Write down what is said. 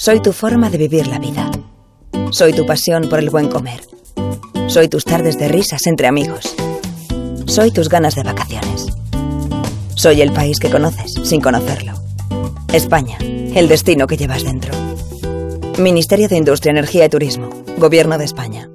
Soy tu forma de vivir la vida. Soy tu pasión por el buen comer. Soy tus tardes de risas entre amigos. Soy tus ganas de vacaciones. Soy el país que conoces sin conocerlo. España, el destino que llevas dentro. Ministerio de Industria, Energía y Turismo. Gobierno de España.